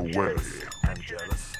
away. And jealous.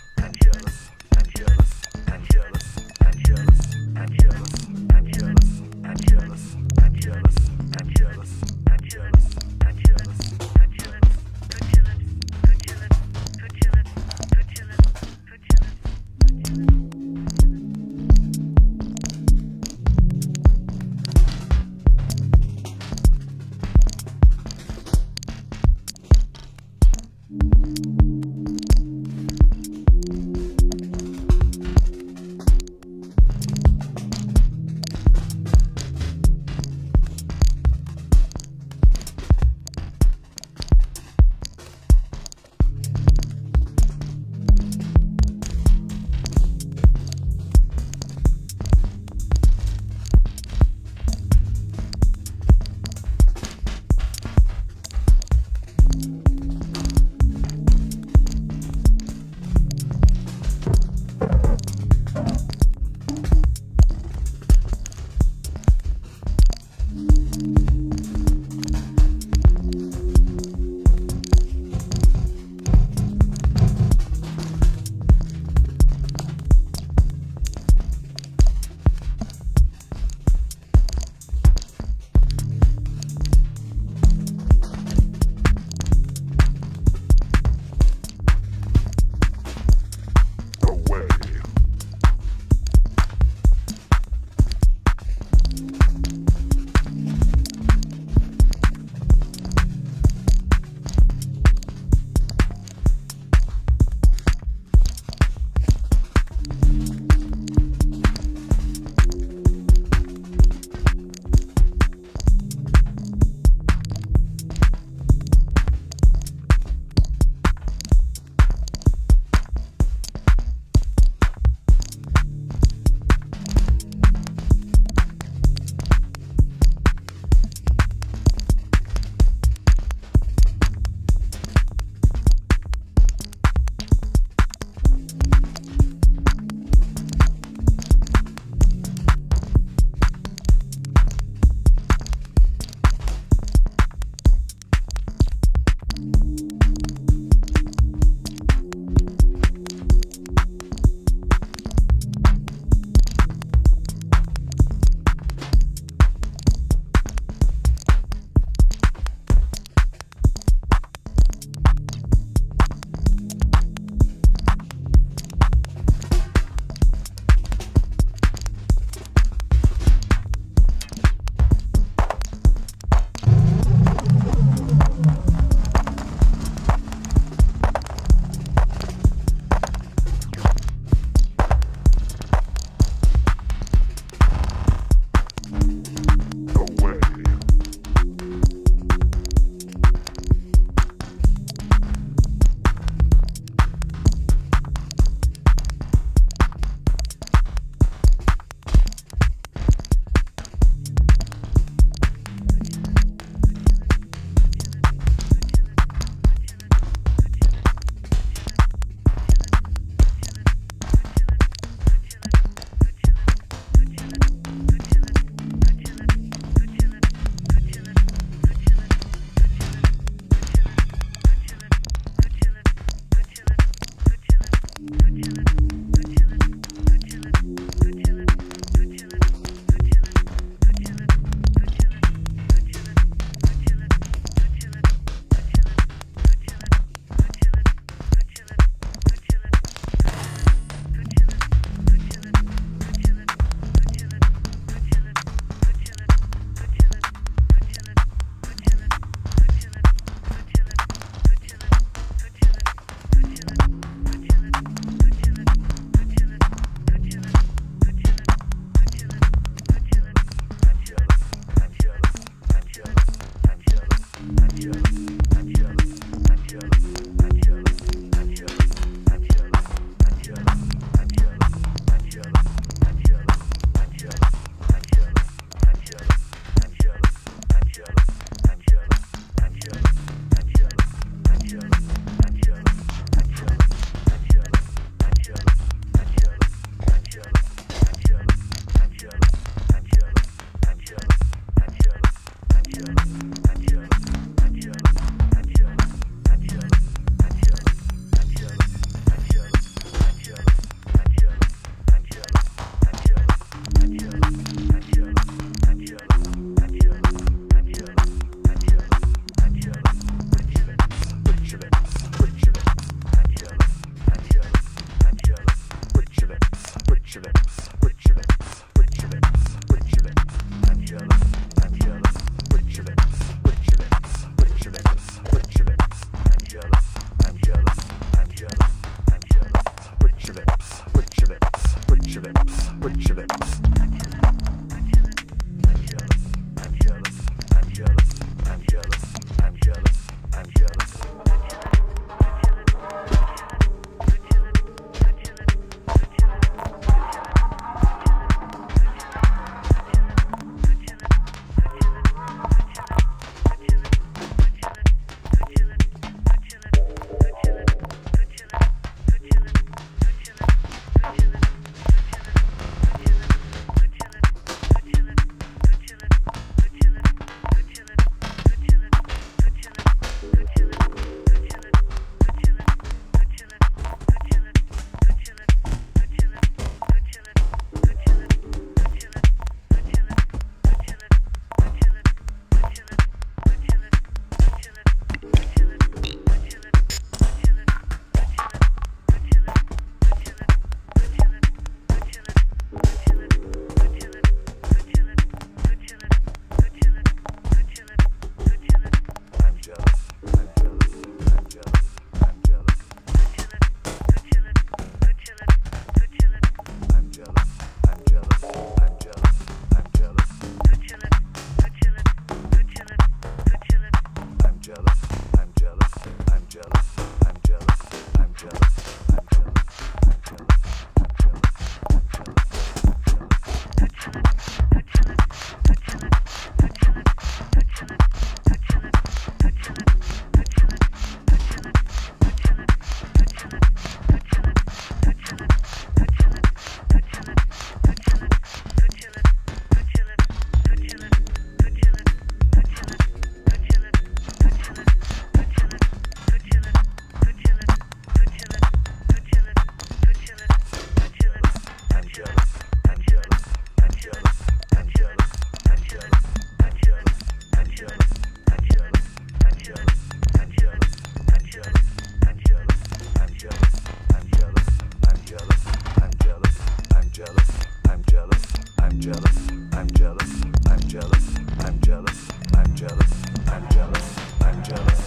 Jones.